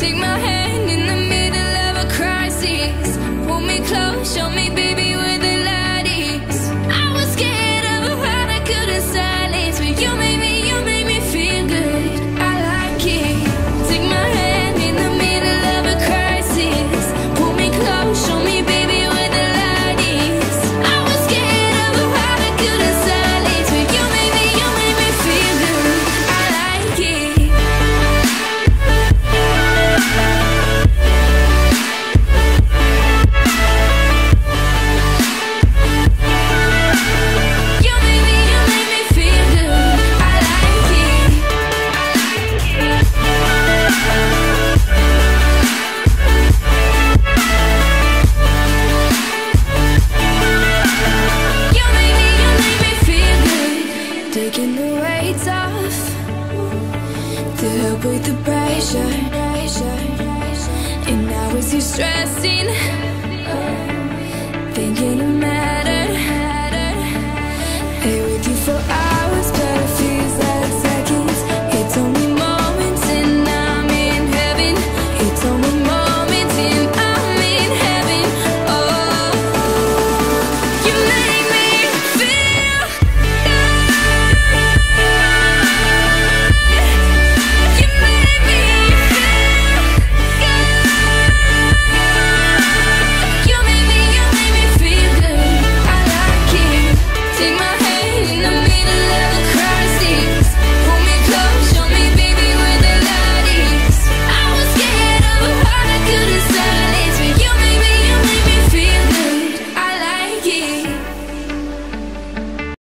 Take my hand in the middle of a crisis. Pull me close, deal with the pressure, and now it's you stressing.